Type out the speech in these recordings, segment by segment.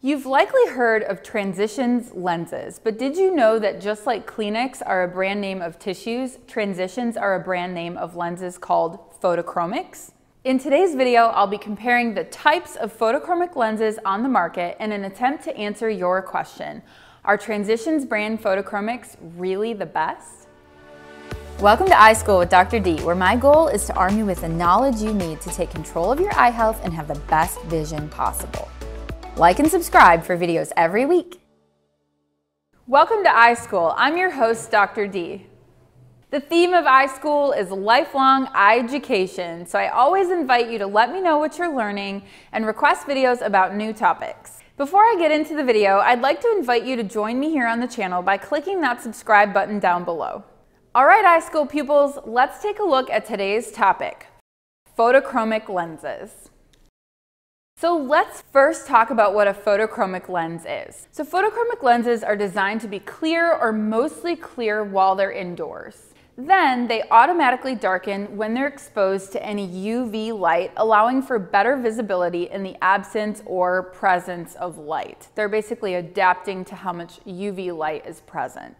You've likely heard of Transitions lenses, but did you know that just like Kleenex are a brand name of tissues, Transitions are a brand name of lenses called photochromics? In today's video, I'll be comparing the types of photochromic lenses on the market in an attempt to answer your question. Are Transitions brand photochromics really the best? Welcome to Eye School with Dr. D, where my goal is to arm you with the knowledge you need to take control of your eye health and have the best vision possible. Like and subscribe for videos every week. Welcome to Eye School. I'm your host, Dr. D. The theme of Eye School is lifelong education, so I always invite you to let me know what you're learning and request videos about new topics. Before I get into the video, I'd like to invite you to join me here on the channel by clicking that subscribe button down below. All right, Eye School pupils, let's take a look at today's topic, photochromic lenses. So let's first talk about what a photochromic lens is. So photochromic lenses are designed to be clear or mostly clear while they're indoors. Then they automatically darken when they're exposed to any UV light, allowing for better visibility in the absence or presence of light. They're basically adapting to how much UV light is present.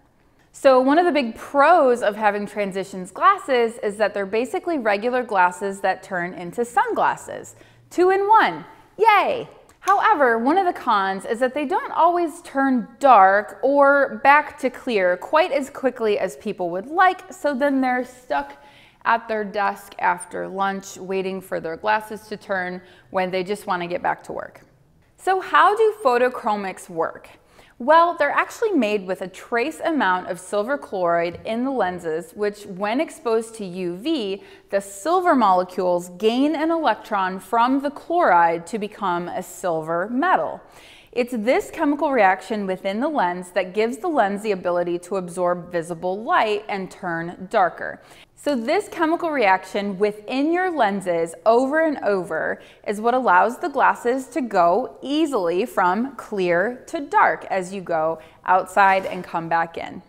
So one of the big pros of having transitions glasses is that they're basically regular glasses that turn into sunglasses. Two in one. Yay! However, one of the cons is that they don't always turn dark or back to clear quite as quickly as people would like, so then they're stuck at their desk after lunch waiting for their glasses to turn when they just want to get back to work. So how do photochromics work? Well, they're actually made with a trace amount of silver chloride in the lenses, which when exposed to UV, the silver molecules gain an electron from the chloride to become a silver metal. It's this chemical reaction within the lens that gives the lens the ability to absorb visible light and turn darker. So this chemical reaction within your lenses over and over is what allows the glasses to go easily from clear to dark as you go outside and come back in.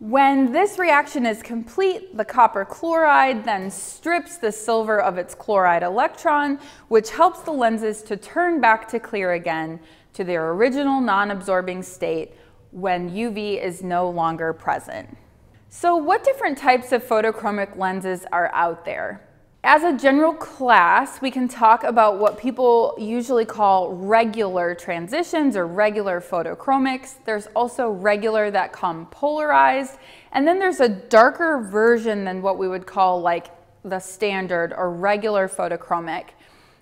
When this reaction is complete, the copper chloride then strips the silver of its chloride electron, which helps the lenses to turn back to clear again to their original non-absorbing state when UV is no longer present. So what different types of photochromic lenses are out there? As a general class, we can talk about what people usually call regular transitions or regular photochromics. There's also regular that come polarized. And then there's a darker version than what we would call like the standard or regular photochromic.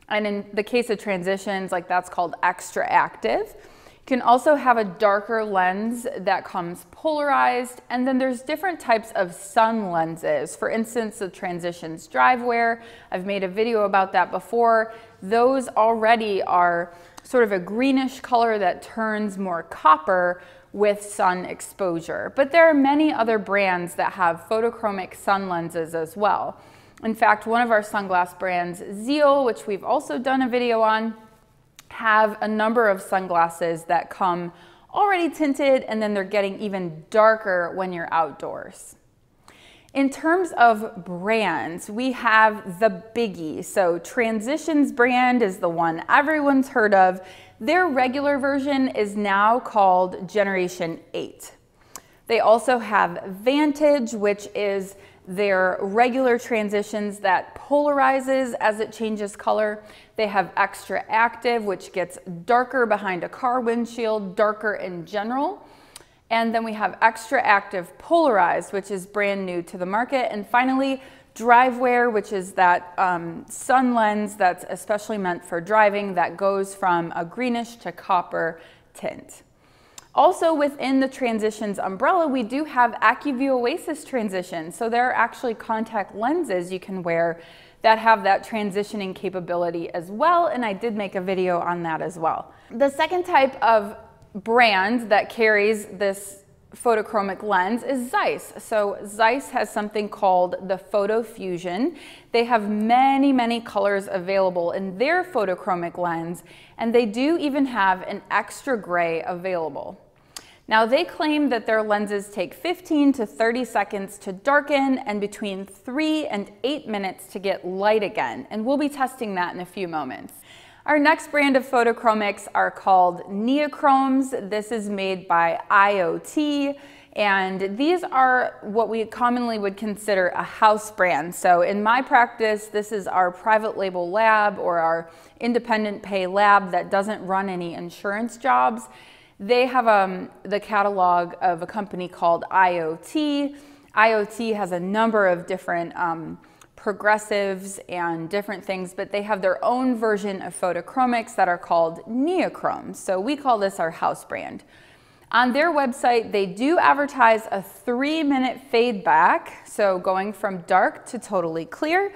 And in the case of transitions, like that's called extra active. You can also have a darker lens that comes polarized. And then there's different types of sun lenses. For instance, the transitions drivewear. I've made a video about that before. Those already are sort of a greenish color that turns more copper with sun exposure. But there are many other brands that have photochromic sun lenses as well. In fact, one of our sunglass brands, Zeal, which we've also done a video on, have a number of sunglasses that come already tinted and then they're getting even darker when you're outdoors. In terms of brands, we have the biggie. So Transitions brand is the one everyone's heard of. Their regular version is now called Generation 8. They also have Vantage, which is their regular transitions that polarizes as it changes color. They have extra active, which gets darker behind a car windshield, darker in general. And then we have extra active polarized, which is brand new to the market. And finally, drivewear, which is that um, sun lens that's especially meant for driving that goes from a greenish to copper tint. Also within the transitions umbrella, we do have Acuvue Oasys transitions. So there are actually contact lenses you can wear that have that transitioning capability as well. And I did make a video on that as well. The second type of brand that carries this photochromic lens is Zeiss. So Zeiss has something called the Photo Fusion. They have many, many colors available in their photochromic lens, and they do even have an extra gray available. Now they claim that their lenses take 15 to 30 seconds to darken and between three and eight minutes to get light again. And we'll be testing that in a few moments. Our next brand of photochromics are called Neochromes. This is made by IoT. And these are what we commonly would consider a house brand. So in my practice, this is our private label lab or our independent pay lab that doesn't run any insurance jobs. They have um, the catalog of a company called IoT. IoT has a number of different um, progressives and different things, but they have their own version of photochromics that are called neochromes. So we call this our house brand. On their website, they do advertise a three minute fade back, so going from dark to totally clear.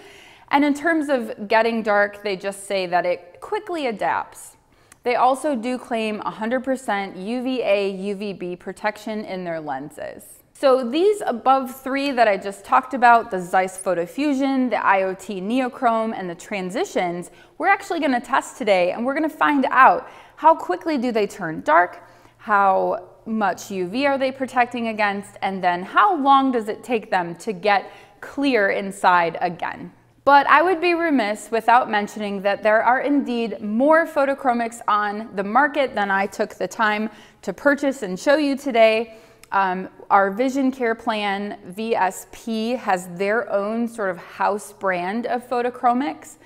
And in terms of getting dark, they just say that it quickly adapts. They also do claim 100% UVA, UVB protection in their lenses. So these above three that I just talked about, the Zeiss Photofusion, the IoT Neochrome, and the transitions, we're actually gonna test today and we're gonna find out how quickly do they turn dark, how much UV are they protecting against, and then how long does it take them to get clear inside again. But I would be remiss without mentioning that there are indeed more photochromics on the market than I took the time to purchase and show you today. Um, our Vision Care Plan VSP has their own sort of house brand of photochromics.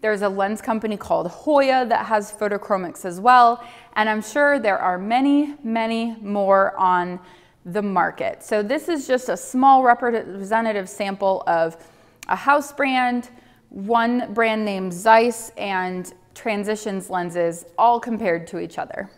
There's a lens company called Hoya that has photochromics as well. And I'm sure there are many, many more on the market. So this is just a small representative sample of a house brand, one brand named Zeiss, and Transitions lenses, all compared to each other.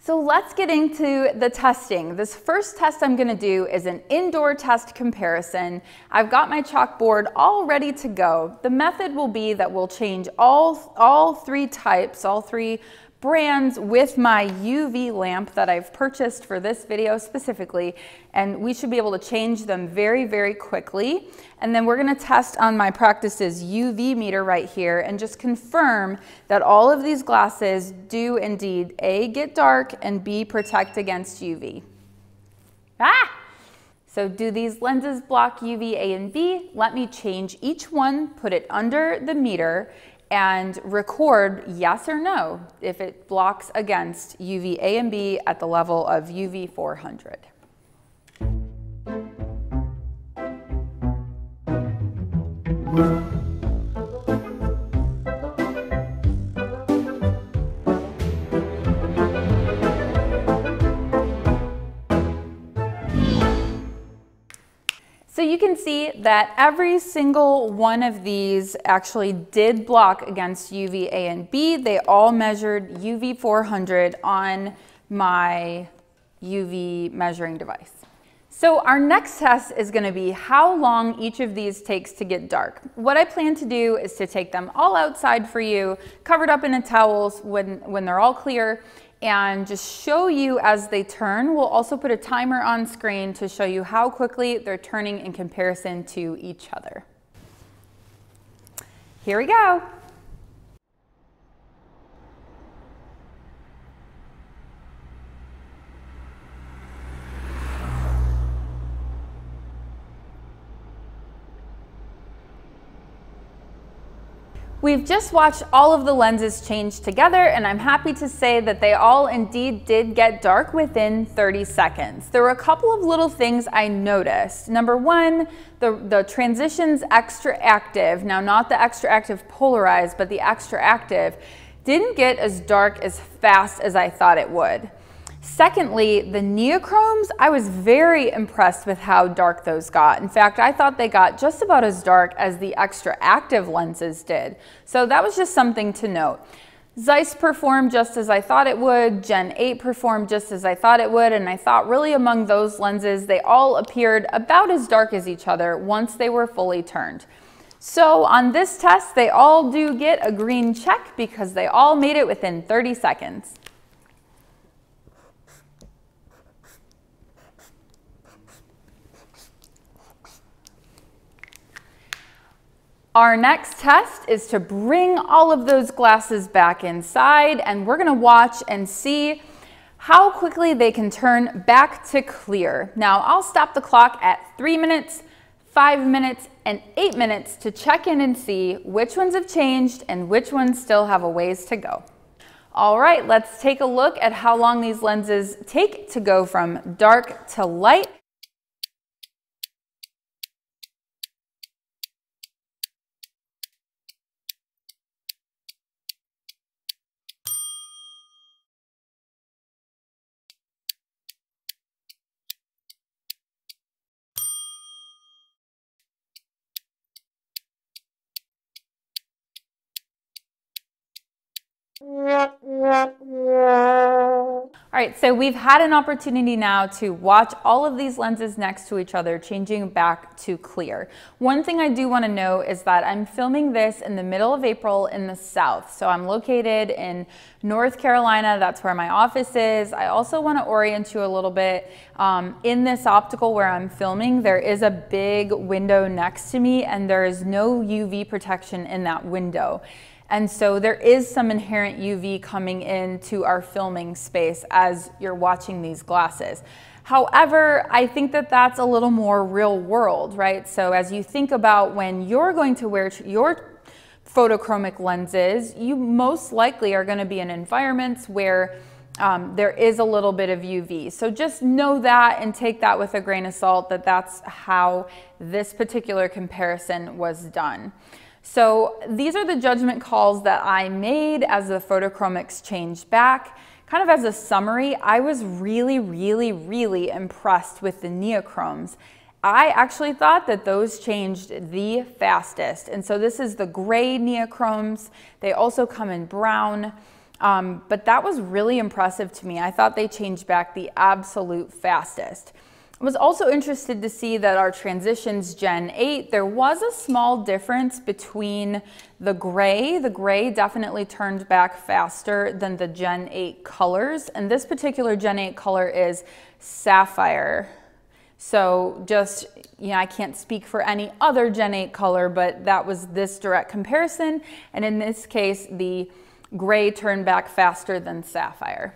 So let's get into the testing. This first test I'm gonna do is an indoor test comparison. I've got my chalkboard all ready to go. The method will be that we'll change all, all three types, all three brands with my UV lamp that I've purchased for this video specifically and we should be able to change them very very quickly and then we're going to test on my practices UV meter right here and just confirm that all of these glasses do indeed A get dark and B protect against UV. Ah! So do these lenses block UV A and B? Let me change each one, put it under the meter and record yes or no if it blocks against UV A and B at the level of UV 400. You can see that every single one of these actually did block against UV A and B. They all measured UV 400 on my UV measuring device. So our next test is gonna be how long each of these takes to get dark. What I plan to do is to take them all outside for you, covered up in a towels when, when they're all clear, and just show you as they turn. We'll also put a timer on screen to show you how quickly they're turning in comparison to each other. Here we go. We've just watched all of the lenses change together and I'm happy to say that they all indeed did get dark within 30 seconds. There were a couple of little things I noticed. Number one, the, the transitions extra active, now not the extra active polarized, but the extra active, didn't get as dark as fast as I thought it would. Secondly, the neochromes, I was very impressed with how dark those got. In fact, I thought they got just about as dark as the extra active lenses did. So that was just something to note. Zeiss performed just as I thought it would, Gen 8 performed just as I thought it would, and I thought really among those lenses, they all appeared about as dark as each other once they were fully turned. So on this test, they all do get a green check because they all made it within 30 seconds. Our next test is to bring all of those glasses back inside and we're gonna watch and see how quickly they can turn back to clear. Now I'll stop the clock at three minutes, five minutes, and eight minutes to check in and see which ones have changed and which ones still have a ways to go. All right, let's take a look at how long these lenses take to go from dark to light. All right, so we've had an opportunity now to watch all of these lenses next to each other, changing back to clear. One thing I do wanna know is that I'm filming this in the middle of April in the South. So I'm located in North Carolina, that's where my office is. I also wanna orient you a little bit. Um, in this optical where I'm filming, there is a big window next to me and there is no UV protection in that window. And so there is some inherent UV coming into our filming space as you're watching these glasses. However, I think that that's a little more real world, right? So as you think about when you're going to wear your photochromic lenses, you most likely are gonna be in environments where um, there is a little bit of UV. So just know that and take that with a grain of salt that that's how this particular comparison was done. So these are the judgment calls that I made as the photochromics changed back. Kind of as a summary, I was really, really, really impressed with the neochromes. I actually thought that those changed the fastest. And so this is the gray neochromes. They also come in brown. Um, but that was really impressive to me. I thought they changed back the absolute fastest. I was also interested to see that our transitions Gen 8, there was a small difference between the gray. The gray definitely turned back faster than the Gen 8 colors. And this particular Gen 8 color is sapphire. So just, you know, I can't speak for any other Gen 8 color, but that was this direct comparison. And in this case, the gray turned back faster than sapphire.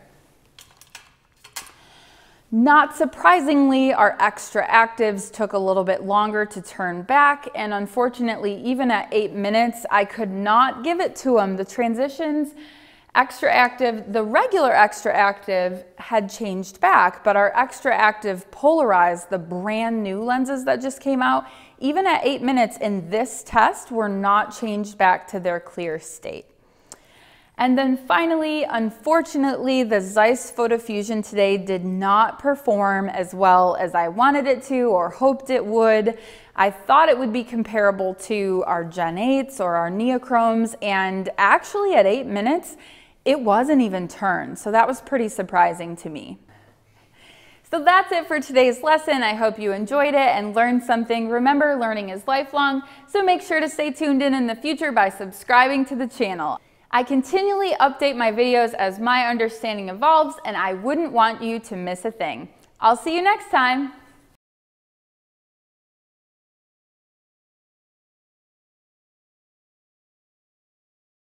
Not surprisingly, our extra actives took a little bit longer to turn back, and unfortunately, even at eight minutes, I could not give it to them. The transitions, extra active, the regular extra active had changed back, but our extra active polarized, the brand new lenses that just came out, even at eight minutes in this test, were not changed back to their clear state. And then finally, unfortunately, the Zeiss Photofusion today did not perform as well as I wanted it to or hoped it would. I thought it would be comparable to our Gen 8s or our Neochromes, and actually at eight minutes, it wasn't even turned. So that was pretty surprising to me. So that's it for today's lesson. I hope you enjoyed it and learned something. Remember, learning is lifelong, so make sure to stay tuned in in the future by subscribing to the channel. I continually update my videos as my understanding evolves and I wouldn't want you to miss a thing. I'll see you next time.